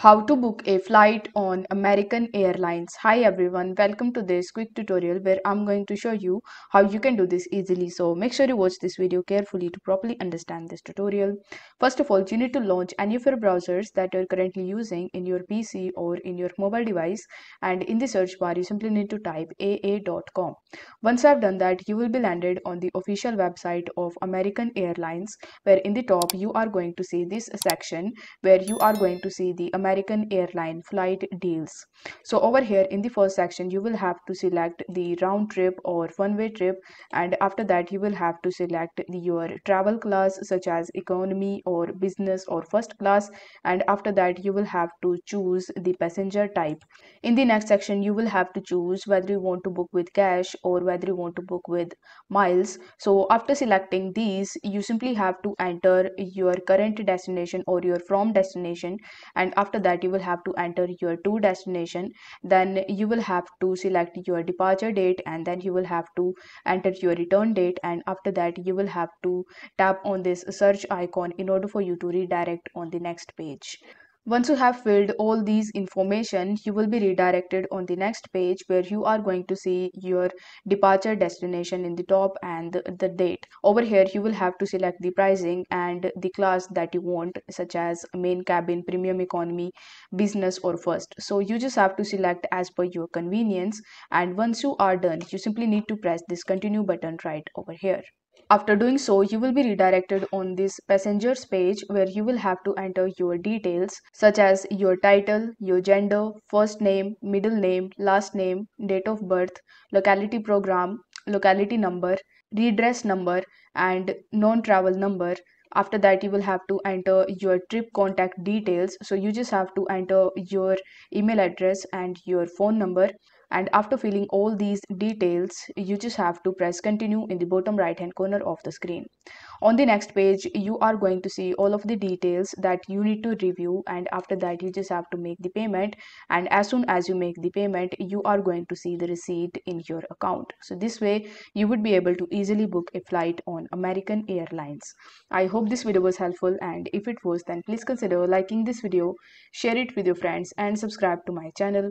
How to book a flight on American Airlines. Hi everyone, welcome to this quick tutorial where I'm going to show you how you can do this easily. So make sure you watch this video carefully to properly understand this tutorial. First of all, you need to launch any of your browsers that you're currently using in your PC or in your mobile device and in the search bar you simply need to type aa.com. Once I've done that, you will be landed on the official website of American Airlines where in the top you are going to see this section where you are going to see the American American airline flight deals. So over here in the first section, you will have to select the round trip or one-way trip and after that you will have to select your travel class such as economy or business or first class and after that you will have to choose the passenger type. In the next section, you will have to choose whether you want to book with cash or whether you want to book with miles. So after selecting these, you simply have to enter your current destination or your from destination and after after that you will have to enter your to destination then you will have to select your departure date and then you will have to enter your return date and after that you will have to tap on this search icon in order for you to redirect on the next page once you have filled all these information, you will be redirected on the next page where you are going to see your departure destination in the top and the, date. Over here, you will have to select the pricing and the class that you want such as main cabin, premium economy, business or first. So you just have to select as per your convenience and once you are done, you simply need to press this continue button right over here. After doing so, you will be redirected on this passengers page where you will have to enter your details such as your title, your gender, first name, middle name, last name, date of birth, loyalty program, loyalty number, redress number and known traveler number. After that you will have to enter your trip contact details. So you just have to enter your email address and your phone number and after filling all these details you just have to press continue in the bottom right hand corner of the screen. On the next page you are going to see all of the details that you need to review. And after that you just have to make the payment. And as soon as you make the payment you are going to see the receipt in your account. So this way you would be able to easily book a flight on american airlines. I hope this video was helpful. And if it was then please consider liking this video share it with your friends and subscribe to my channel